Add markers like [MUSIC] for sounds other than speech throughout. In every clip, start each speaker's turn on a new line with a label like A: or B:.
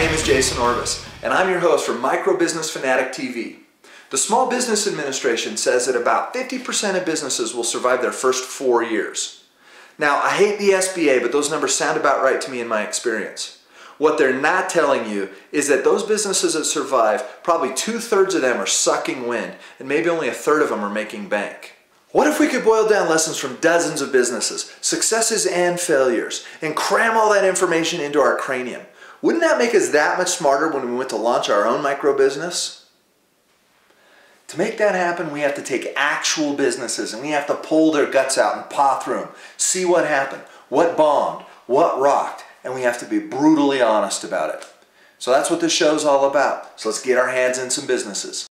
A: name is Jayson Orvis, and I'm your host for Micro Business Fanatic TV. The Small Business Administration says that about 50% of businesses will survive their first four years. Now, I hate the SBA, but those numbers sound about right to me in my experience. What they're not telling you is that those businesses that survive, probably two thirds of them are sucking wind, and maybe only a third of them are making bank. What if we could boil down lessons from dozens of businesses, successes and failures, and cram all that information into our cranium? Wouldn't that make us that much smarter when we went to launch our own micro business? To make that happen, we have to take actual businesses and we have to pull their guts out and paw through them, see what happened, what bombed, what rocked, and we have to be brutally honest about it. So that's what this show is all about. So let's get our hands in some businesses.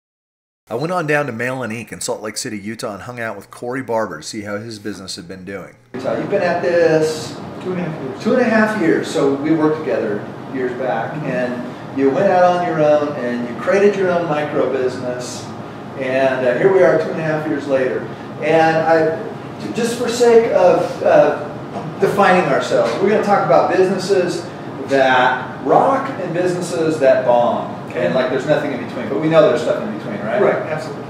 A: I went on down to Mail and Ink in Salt Lake City, Utah, and hung out with Cory Barber to see how his business had been doing. So you've been at this
B: Two and a half years.
A: two and a half years. So we worked together years back, and you went out on your own and you created your own micro business. And uh, here we are, two and a half years later. And I, just for sake of uh, defining ourselves, we're going to talk about businesses that rock and businesses that bomb. And like there's nothing in between, but we know there's stuff in between, right?
B: Right, absolutely.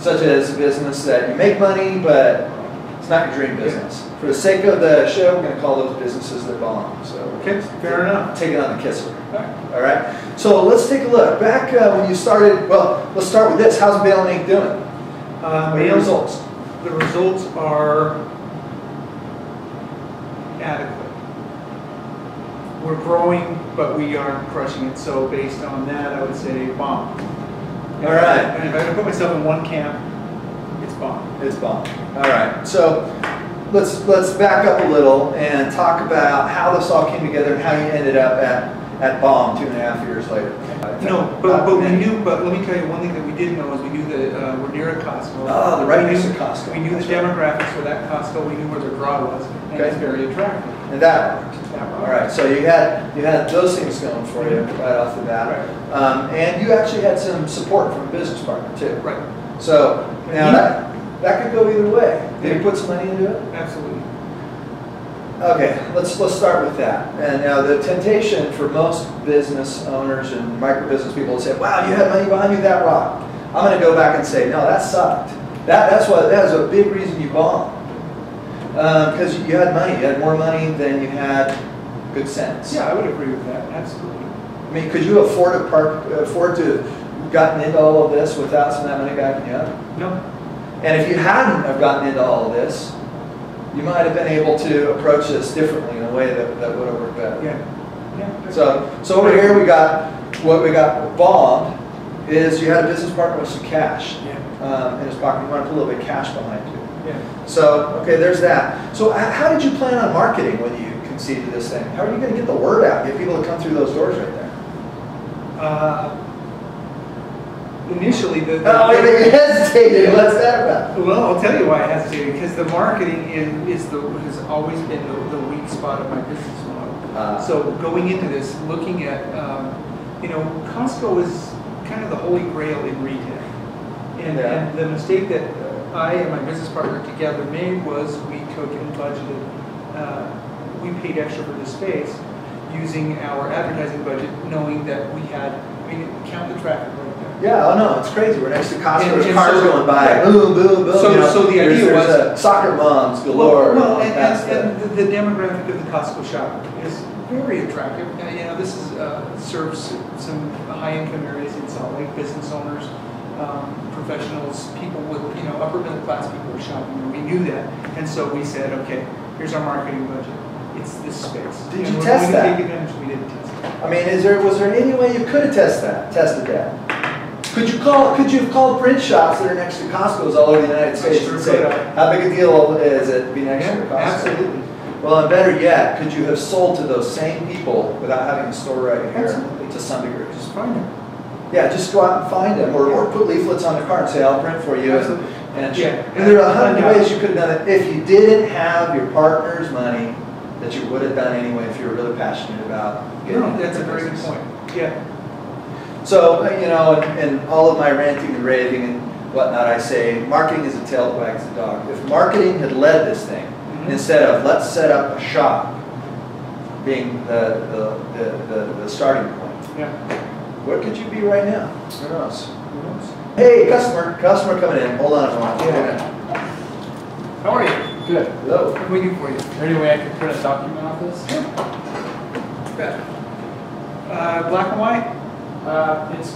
A: Such as a business that you make money, but it's not your dream business. For the sake of the show, we're going to call those businesses that bomb. So
B: Okay, fair enough.
A: take it on the kisser. All right. So let's take a look. Back uh, when you started, well, let's start with this. How's and Ink doing?
B: Uh,
A: are results?
B: The results are adequate. We're growing, but we aren't crushing it, so based on that, I would say bomb.
A: All right.
B: And if I had to put myself in one camp, bomb.
A: It's bomb. All right. So let's let's back up a little and talk about how this all came together and how you ended up at at bomb two and a half years later.
B: No, but, but we knew, but let me tell you, one thing that we did know is we knew that uh, we're near a Costco.
A: Oh, the right next to Costco.
B: We knew the
A: right.
B: demographics for that Costco, we knew where the draw was, and
A: Okay.
B: it's very attractive.
A: And that worked.
B: That
A: All right, so you had you had those things going for you right off the bat,
B: Right.
A: um, and you actually had some support from a business partner too.
B: Right,
A: So now that that could go either way. Did you put some money into it?
B: absolutely.
A: Okay, let's let's start with that. And now the temptation for most business owners and micro business people to say, "Wow, you had money behind you that rock." I'm going to go back and say, "No, that sucked. That that's what that was a big reason you bombed um, because you had money. You had more money than you had good sense."
B: Yeah, I would agree with that, absolutely.
A: I mean, could you afford to park, afford to gotten into all of this without some of that money backing you up?
B: No,
A: And if you hadn't have gotten into all of this, you might have been able to approach this differently in a way that, that would have worked better.
B: yeah, yeah.
A: So, so over here we got, what we got bombed is you had a business partner with some cash
B: Yeah,
A: um, in his pocket. You want to put a little bit of cash behind you.
B: yeah.
A: So, okay, there's that. So how did you plan on marketing when you conceived of this thing? How are you going to get the word out, get people to come through those doors right there?
B: Uh, Initially, the. the-
A: Oh, wait, What's that about?
B: Well, I'll tell you why I hesitated, because the marketing is, is the, has always been the, the weak spot of my business model.
A: Ah.
B: So going into this, looking at, um, you know, Costco is kind of the holy grail in retail. And,
A: Yeah.
B: and the mistake that I and my business partner together made was we took and budgeted, uh, we paid extra for the space using our advertising budget, knowing that we had, I mean, count the traffic.
A: Yeah, oh no, it's crazy. We're next to Costco.
B: And- and
A: cars
B: so-
A: going by.
B: yeah.
A: Boom, boom, boom.
B: So-
A: you know,
B: so the idea
A: there's,
B: was-
A: soccer moms galore.
B: Well, well, and,
A: that's
B: and,
A: the-
B: the demographic of the Costco shopper is very attractive. Uh, you know, this is, uh, serves some high-income areas in Salt Lake, business owners, um, professionals, people with, you know, upper middle class people are shopping, and we knew that. And so we said, okay, here's our marketing budget. It's this space.
A: Did
B: And
A: you
B: we're
A: test that?
B: Take advantage, we didn't test it.
A: I mean, is there was there any way you could have tested that? Tested that? Could you call? Could you have called print shops that are next to Costco's all over the United States and say,
B: uh,
A: how big a deal is it to be next to Costco?
B: absolutely.
A: Well, and better yet, could you have sold to those same people without having a store right here
B: Absolutely.
A: to some degree?
B: Just find them.
A: Yeah, just go out and find them, or, or put leaflets on the car and say, I'll print for you. And,
B: Absolutely.
A: and,
B: Yeah.
A: and there are a hundred
B: Yeah.
A: ways you could have done it if you didn't have your partner's money that you would have done anyway if you were really passionate about getting
B: No, that's a very good point. Yeah.
A: So, you know, in, in all of my ranting and raving and whatnot, I say marketing is a tail that wags the dog. If marketing had led this thing,
B: Mhm.
A: instead of let's set up a shop being the, the, the, the, the starting point,
B: Yeah.
A: What could you be right now? Who knows?
B: Who knows?
A: Hey, customer, customer coming in. Hold on a moment.
B: Yeah. How are you?
C: Good.
A: Hello.
B: What can we do for you?
C: Is there any way I can print a document off this?
B: Good. Uh, black and white?
C: Uh, it's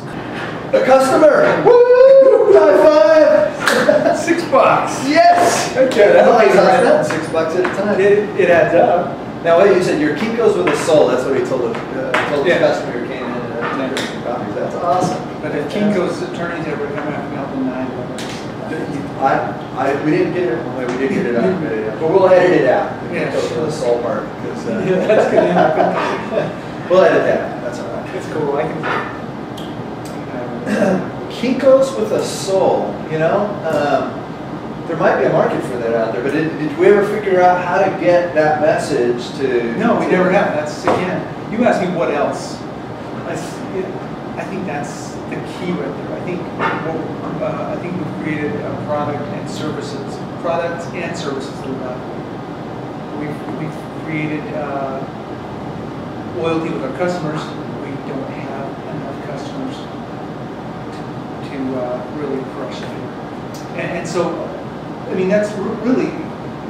A: A customer. Woo! High five. [LAUGHS]
B: Six bucks.
A: yes.
B: Okay,
A: That'll
B: that'll
A: be
B: be right.
A: that. Six bucks at a time.
B: It, it adds up.
A: Now, what you said, your Kinko's with a soul. That's what he told the, uh, told the
B: Yeah.
A: customer who came in and uh, some copies. That's awesome.
B: But if Kinko's attorneys ever come after me, I'll deny them.
A: I, I, we didn't get it. Well, we did get it video, but we'll edit it out.
B: Yeah,
A: Kinko's
B: sure.
A: a soul part because uh, [LAUGHS]
B: Yeah, that's gonna happen. [LAUGHS]
A: we'll edit that. That's all right.
B: It's cool, I can. [LAUGHS]
A: Kinko's with a soul. You know, um, there might be a market for that out there. But did, did we ever figure out how to get that message to?
B: No, we never have, that's, again, you asked me what else. I, s- yeah, I think that's the key right there. I think, what, uh, I think we've created a product and services, products and services that. We've, we've created, uh, loyalty with our customers. We don't have enough customers to, to, uh, really crush it. And, and so, I mean, that's really,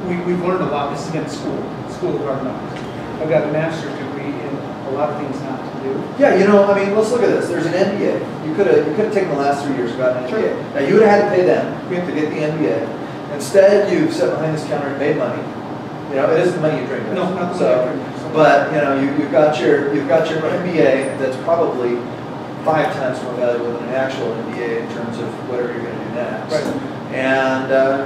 B: we, we've learned a lot. This has been school, school of hard knocks. I've got a master's degree in a lot of things not to do.
A: Yeah, you know, I mean, let's look at this. There's an MBA. You could have you could have taken the last three years and gotten an. MBA. Now you would have had to pay them to get the MBA. Instead, you've sat behind this counter and made money. You know, it isn't the money you drink.
B: No, not the
A: so,
B: money I drink.
A: But you know, you, you've got your you've got your MBA that's probably five times more valuable than an actual MBA in terms of whatever you're going to do next.
B: Right.
A: And uh,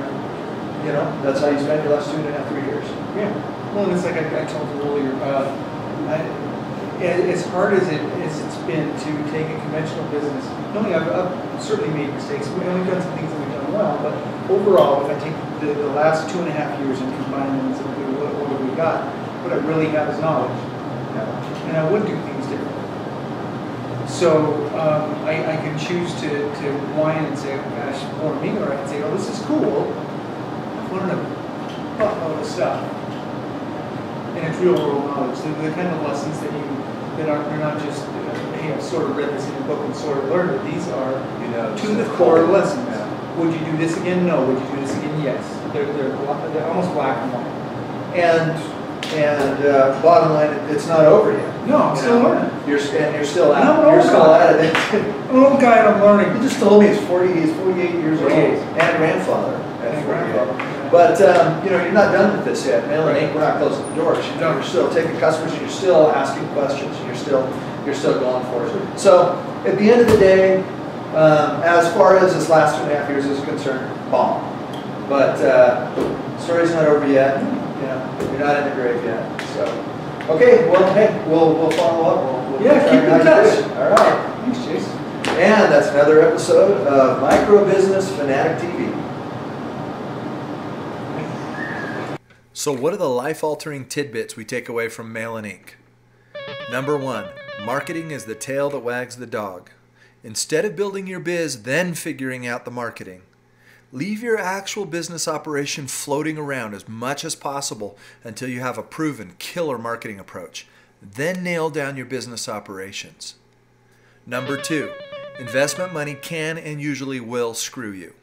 A: you know, that's how you spend your last two and a half, three years.
B: Yeah. Well, and it's like I, I told you earlier, uh, I, as hard as it as it's been to take a conventional business, only I've, I've certainly made mistakes. We've only done some things that we've done well, but overall, if I take the, the last two and a half years and combine them and say, what, what have we got? What I really have is knowledge, and I would do things. So um, I, I can choose to, to whine and say, oh gosh, poor me, or I can say, oh, this is cool. I've learned a buttload of stuff. And it's real world knowledge. They're the kind of lessons that you, that aren't, they're not just, uh, hey, I've sort of read this in a book and sort of learned it. These are
A: You know,
B: to the core lessons.
A: Yeah.
B: Would you do this again? No. Would you do this again? Yes. They're, they're, they're almost black and white.
A: And and uh, bottom line, it's not over yet.
B: No, I'm
A: You
B: still
A: know,
B: learning.
A: You're and you're still
B: No,
A: out.
B: no,
A: You're still at it. [LAUGHS]
B: I'm an old guy and I'm learning.
A: You just told me he's 40. He's 48 years old and grandfather at
B: And grandfather.
A: But um, you know, you're not done with this yet. Mail and ink, we're not closing the doors. You know, you're still taking customers. You're still asking questions. You're still you're still going for it. So at the end of the day, um, as far as this last two and a half years is concerned, bomb. But uh, story's not over yet. You know, you're not in the grave yet. So, okay, well, hey, we'll we'll follow up. We'll, we'll
B: Yeah, keep in touch.
A: do. All right.
B: Thanks, Jayson.
A: And that's another episode of Micro Business Fanatic TV. So, what are the life altering tidbits we take away from Mail and Ink? Number one, marketing is the tail that wags the dog. Instead of building your biz, then figuring out the marketing, leave your actual business operation floating around as much as possible until you have a proven killer marketing approach. Then nail down your business operations. Number two, investment money can and usually will screw you.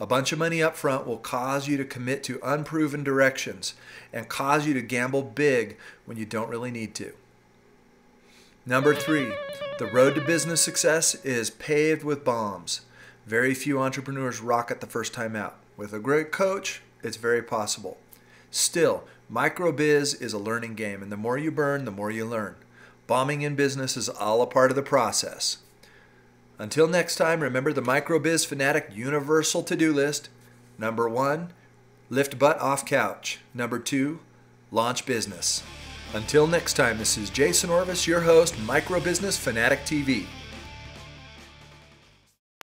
A: A bunch of money up front will cause you to commit to unproven directions and cause you to gamble big when you don't really need to. Number three, the road to business success is paved with bombs. Very few entrepreneurs rocket the first time out. With a great coach, it's very possible. Still, microbiz is a learning game, and the more you burn, the more you learn. Bombing in business is all a part of the process. Until next time, remember the Microbiz Fanatic universal to do list. Number one, lift butt off couch. Number two, launch business. Until next time, this is Jayson Orvis, your host, Micro Business Fanatic TV.